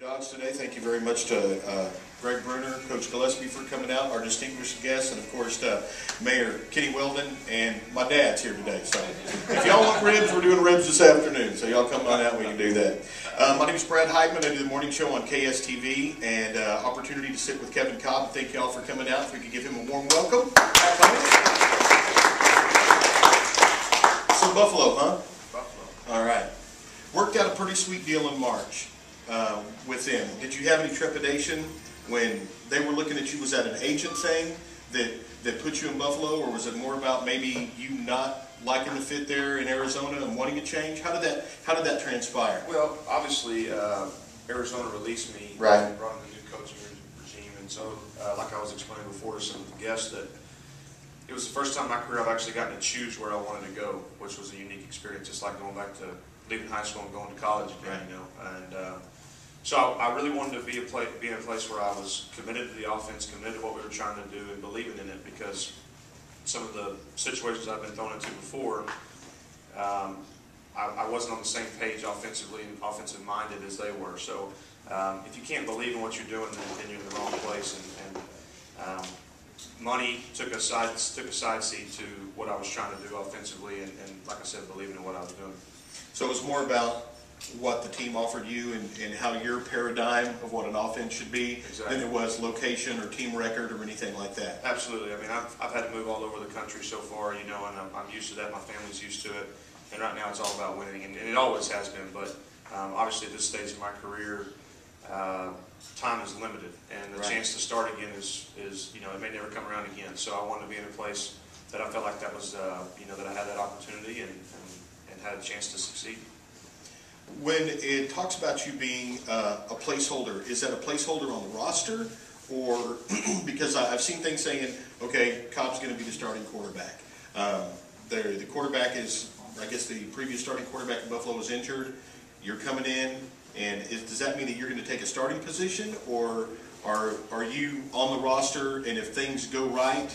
Dodge today. Thank you very much to uh, Greg Bruner, Coach Gillespie for coming out, our distinguished guests, and of course to Mayor Kenny Weldon and my dad's here today. So if y'all want ribs, we're doing ribs this afternoon. So y'all come on out, we can do that. Uh, my name is Brad Heitman. I do the morning show on KSTV and uh, opportunity to sit with Kevin Kolb. Thank y'all for coming out. If we could give him a warm welcome. Some Buffalo, huh? Buffalo. All right. Worked out a pretty sweet deal in March uh, with them. Did you have any trepidation when they were looking at you? Was that an agent thing that, that put you in Buffalo, or was it more about maybe you not liking the fit there in Arizona and wanting to change? How did that How did that transpire? Well, obviously, uh, Arizona released me. Right. and Brought in the new coaching regime, and so, uh, like I was explaining before to some of the guests, that it was the first time in my career I've actually gotten to choose where I wanted to go, which was a unique experience, It's like going back to leaving high school and going to college again, you know. And uh, so I, really wanted to be a play, be in a place where I was committed to the offense, committed to what we were trying to do, and believing in it because some of the situations I've been thrown into before, um, I, I wasn't on the same page offensively and offensive minded as they were. So um, if you can't believe in what you're doing, then, then you're in the wrong place. And, and um, money took a side took a side seat to what I was trying to do offensively, and, and like I said, believing in what I was doing. So it was more about what the team offered you and, and how your paradigm of what an offense should be Exactly. than it was location or team record or anything like that. Absolutely. I mean, I've, I've had to move all over the country so far, you know, and I'm, I'm used to that. My family's used to it. And right now it's all about winning, and, and it always has been. But um, obviously, at this stage of my career, uh, time is limited, and the Right. chance to start again is, is, you know, it may never come around again. So I wanted to be in a place that I felt like that was, uh, you know, that I had that opportunity and, and, and had a chance to succeed. When it talks about you being uh, a placeholder, is that a placeholder on the roster? Or, because I've seen things saying, okay, Kolb's going to be the starting quarterback. Um, The the quarterback is, I guess the previous starting quarterback in Buffalo was injured. You're coming in, and is- does that mean that you're going to take a starting position? Or are, are you on the roster, and if things go right,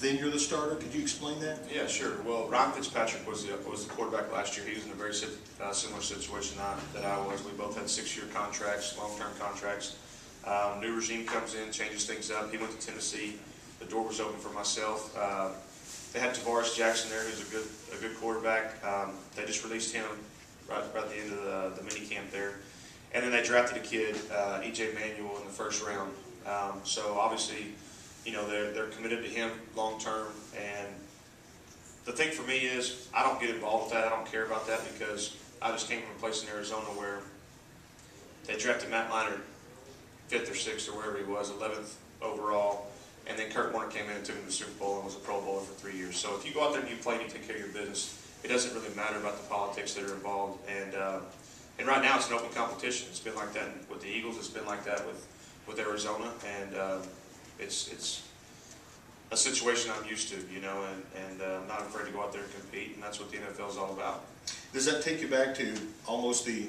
then you're the starter? Could you explain that? Yeah, sure. Well, Ryan Fitzpatrick was the, was the quarterback last year. He was in a very uh, similar situation I, that I was. We both had six-year contracts, long-term contracts. Um, new regime comes in, changes things up. He went to Tennessee. The door was open for myself. Uh, they had Tarvaris Jackson there, who's a good a good quarterback. Um, they just released him right, right at the end of the, the mini camp there, and then they drafted a kid, uh, EJ Manuel, in the first round. Um, so obviously you know, they're, they're committed to him long term. And the thing for me is, I don't get involved with that. I don't care about that because I just came from a place in Arizona where they drafted Matt Leinart fifth or sixth or wherever he was, 11th overall. And then Kurt Warner came in and took him to the Super Bowl and was a Pro Bowler for three years. So if you go out there and you play and you take care of your business, it doesn't really matter about the politics that are involved. And uh, and right now it's an open competition. It's been like that with the Eagles. It's been like that with with Arizona. And uh, it's it's a situation I'm used to, you know, and and uh, I'm not afraid to go out there and compete, and that's what the NFL is all about. Does that take you back to almost the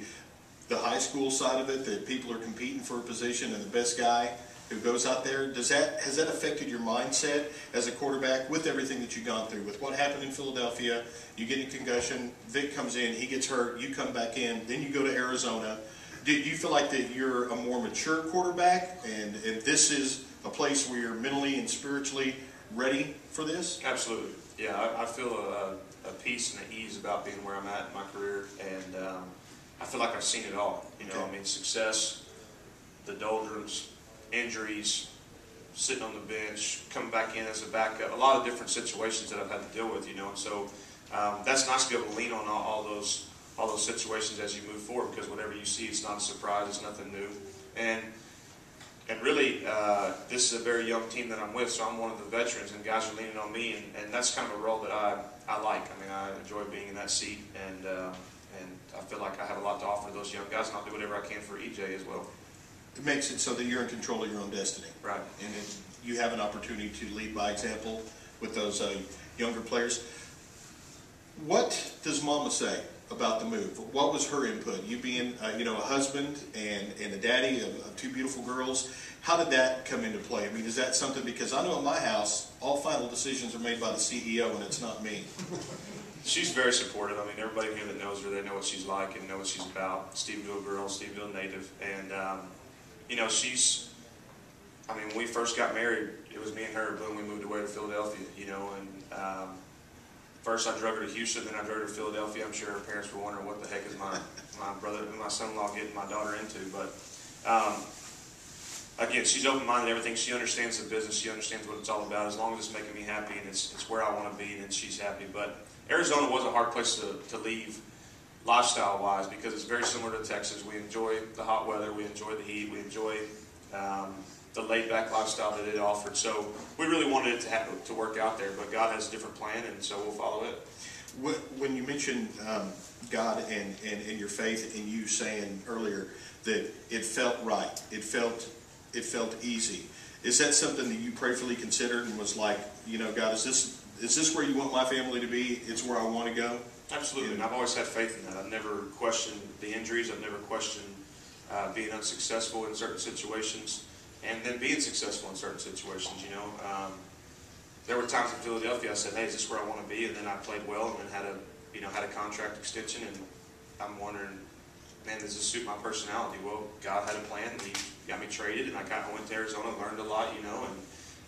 the high school side of it that people are competing for a position and the best guy who goes out there? Does that has that affected your mindset as a quarterback with everything that you've gone through? With what happened in Philadelphia, you get a concussion, Vic comes in, he gets hurt, you come back in, then you go to Arizona. Do you feel like that you're a more mature quarterback and, and this is a place where you're mentally and spiritually ready for this? Absolutely, yeah. I, I feel a, a peace and an ease about being where I'm at in my career, and um, I feel like I've seen it all. You know, Okay. I mean, success, the doldrums, injuries, sitting on the bench, coming back in as a backup, a lot of different situations that I've had to deal with. You know, and so um, that's nice to be able to lean on all, all those all those situations as you move forward because whatever you see, it's not a surprise, it's nothing new, and and really, uh, this is a very young team that I'm with, so I'm one of the veterans, and guys are leaning on me, and, and that's kind of a role that I, I like. I mean, I enjoy being in that seat, and uh, and I feel like I have a lot to offer those young guys, and I'll do whatever I can for EJ as well. It makes it so that you're in control of your own destiny. Right. and then you have an opportunity to lead by example with those uh, younger players. What does Mama say about the move? What was her input? You being, uh, you know, a husband and, and a daddy of, of two beautiful girls, how did that come into play? I mean, is that something, because I know in my house, all final decisions are made by the CEO and it's not me. She's very supportive. I mean, everybody here that knows her, they know what she's like and know what she's about. Stephenville girl, Stephenville native, and um, you know, she's. I mean, when we first got married, it was me and her. Boom, we moved away to Philadelphia. You know, and um, first I drove her to Houston, then I drove her to Philadelphia. I'm sure her parents were wondering what the heck is my my brother, my son-in-law getting my daughter into, but. Um, again, she's open-minded. Everything she understands the business. She understands what it's all about. As long as it's making me happy and it's, it's where I want to be, then she's happy. But Arizona was a hard place to, to leave lifestyle-wise because it's very similar to Texas. We enjoy the hot weather. We enjoy the heat. We enjoy um, the laid-back lifestyle that it offered. So we really wanted it to to work out there. But God has a different plan, and so we'll follow it. When when you mentioned um, God and, and, and your faith, and you saying earlier that it felt right, it felt it felt easy. Is that something that you prayerfully considered and was like, you know, God, is this is this where you want my family to be? It's where I want to go. Absolutely, and I've always had faith in that. I've never questioned the injuries. I've never questioned uh, being unsuccessful in certain situations, and then being successful in certain situations. You know, um, there were times in Philadelphia I said, "Hey, is this where I want to be?" And then I played well, and then had a you know had a contract extension, and I'm wondering, man, does this suit my personality? Well, God had a plan, and He got me traded, and I kind of went to Arizona, learned a lot, you know, and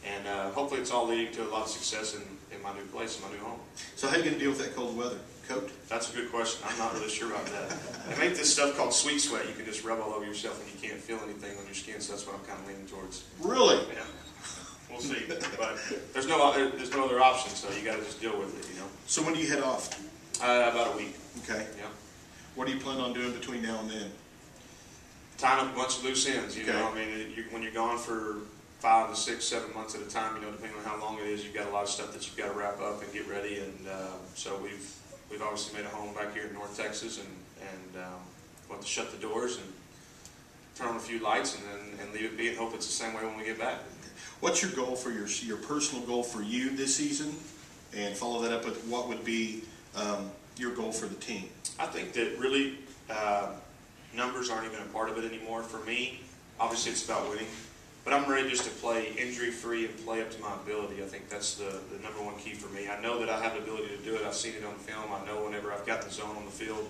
and uh, hopefully it's all leading to a lot of success in, in my new place, in my new home. So how are you going to deal with that cold weather? Coat? That's a good question. I'm not really sure about that. They make this stuff called sweet sweat. You can just rub all over yourself and you can't feel anything on your skin, so that's what I'm kind of leaning towards. Really? Yeah, we'll see. But there's no other, there's no other option, so you got to just deal with it, you know. So when do you head off? Uh, about a week. Okay. Yeah. What do you plan on doing between now and then? Tying up a bunch of loose ends, you know. I mean, you, when you're gone for five to six, seven months at a time, you know, depending on how long it is, you've got a lot of stuff that you've got to wrap up and get ready. And uh, so we've we've obviously made a home back here in North Texas, and and um, want to shut the doors and turn on a few lights, and then and leave it be, and hope it's the same way when we get back. What's your goal for your your personal goal for you this season? And follow that up with what would be um, your goal for the team? I think that really uh, numbers aren't even a part of it anymore. For me, obviously it's about winning, but I'm ready just to play injury free and play up to my ability. I think that's the, the number one key for me. I know that I have the ability to do it. I've seen it on film. I know whenever I've got the zone on the field,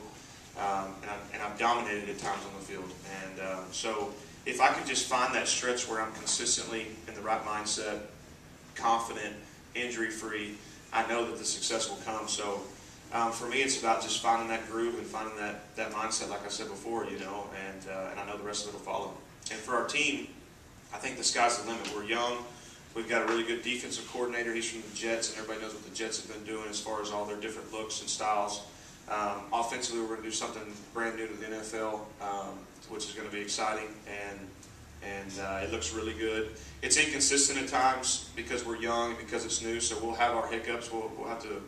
um, and, I, and I've dominated at times on the field. And um, so if I could just find that stretch where I'm consistently in the right mindset, confident, injury free, I know that the success will come. So um, for me, it's about just finding that groove and finding that, that mindset, like I said before, you know, and, uh, and I know the rest of it will follow. And for our team, I think the sky's the limit. We're young. We've got a really good defensive coordinator. He's from the Jets, and everybody knows what the Jets have been doing as far as all their different looks and styles. Um, offensively, we're going to do something brand new to the NFL, um, which is going to be exciting, and and uh, it looks really good. It's inconsistent at times because we're young and because it's new, so we'll have our hiccups. We'll, we'll have to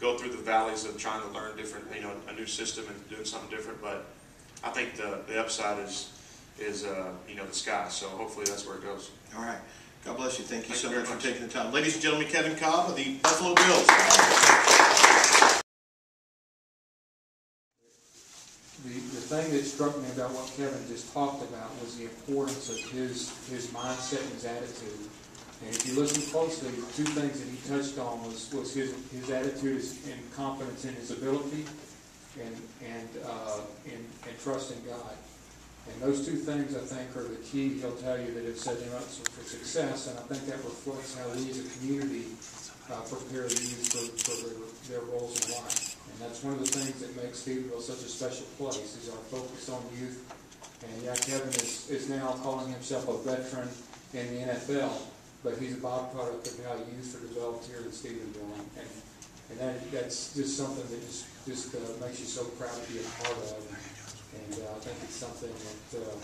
go through the valleys of trying to learn different, you know, a new system and doing something different. But I think the, the upside is is uh, you know the sky. So hopefully that's where it goes. All right. God bless you. Thank you Thank so you much very for taking the time. Ladies and gentlemen, Kevin Kolb of the Buffalo Bills. The, the thing that struck me about what Kevin just talked about was the importance of his, his mindset and his attitude. And if you listen closely, two things that he touched on was, was his, his attitude and confidence in his ability and, and, uh, and, and trust in God. And those two things, I think, are the key, he'll tell you, that have set him up for success, and I think that reflects how we as a community uh, prepare the youth for, for their, their roles in life. And that's one of the things that makes Stephenville such a special place, is our focus on youth. And yeah, Kevin is, is now calling himself a veteran in the NFL, but he's a byproduct of how youth are developed here in Stephenville. And, and that, that's just something that just, just uh, makes you so proud to be a part of. And uh, I think it's something that uh,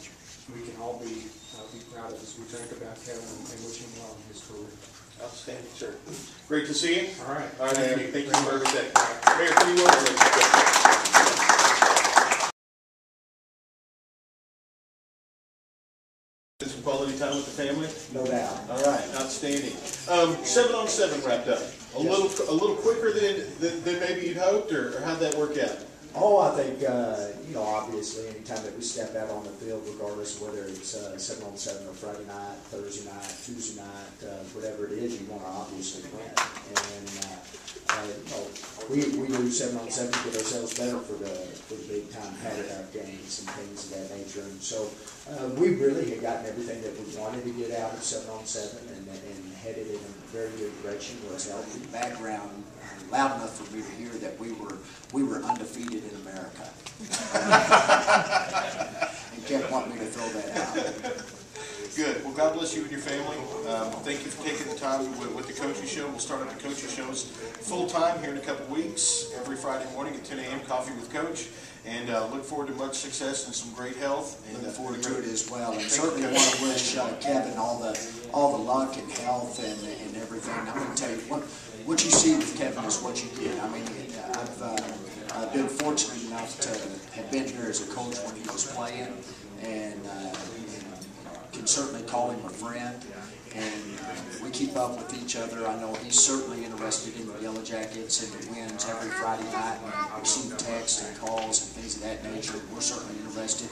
we can all be, uh, be proud of as we think about Kevin and wish him well in his career. Outstanding, sir. Great to see you. All right. All right, Andy, thank you for everything. Mayor, can you Some quality time with the family? No doubt. All right, outstanding. Um, seven on seven wrapped up. A little, a little quicker than, than, than maybe you'd hoped, or, or how'd that work out? Oh, I think, uh, you know, obviously, anytime that we step out on the field, regardless of whether it's uh, seven on seven or Friday night, Thursday night, Tuesday night, uh, whatever it is, you want to obviously win. And, uh, uh, you know, we, we do seven on seven to get ourselves better for the, for the big time padded out games and things of that nature. And so, uh, we really had gotten everything that we wanted to get out of seven on seven and, and headed in a very good direction, was healthy. background loud enough for me to hear that we were, we were undefeated in America. And Kev want me to throw that out. Good. Well, God bless you and your family. Um, thank you for taking the time with, with the coaching show. We'll start up the coaching shows full time here in a couple weeks, every Friday morning at 10 a.m. Coffee with Coach. And uh, look forward to much success and some great health. And Looking uh, forward to it as well, and Thank certainly you, want to wish uh, Kevin all the, all the luck and health and, and everything. I'm gonna tell you, what, what you see with Kevin is what you get. I mean, I've, uh, I've been fortunate enough to have been here as a coach when he was playing, and, uh, can certainly call him a friend, and we keep up with each other. I know he's certainly interested in the Yellow Jackets and the wins every Friday night. We receive texts and calls and things of that nature. We're certainly interested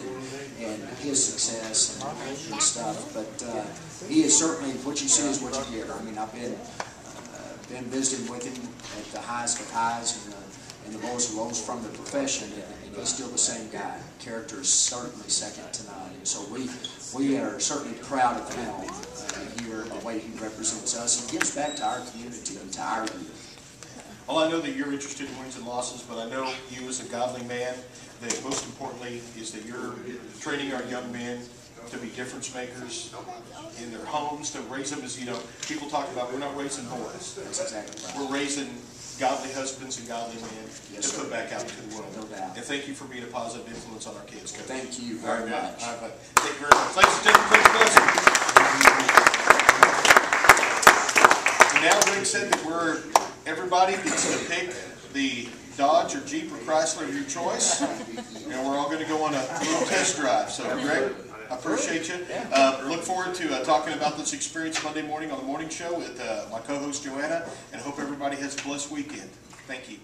in, in his success and, and stuff. But uh, he is certainly what you see is what you get. I mean, I've been uh, been visiting with him at the highest of highs and the, lowest of lows from the profession, and, and he's still the same guy. Character is certainly second to none, and so we we are certainly proud of him uh, here, the way he represents us and gives back to our community and to our youth. Well, I know that you're interested in wins and losses, but I know you as a godly man, that most importantly is that you're training our young men to be difference makers in their homes, to raise them as, you know, people talk about, we're not raising boys. That's exactly right. We're raising godly husbands and godly men Yes, to put back out into the world. No doubt. And thank you for being a positive influence on our kids, Coach. Thank you very much. All right, bud. Thank you very much. Ladies and gentlemen, please bless him. And now Rick said that we're, everybody gets to pick the Dodge or Jeep or Chrysler of your choice. And we're all gonna go on a little test drive. So Greg, I appreciate you. Uh, look forward to uh, talking about this experience Monday morning on the morning show with uh, my co-host Joanna. And hope everybody has a blessed weekend. Thank you.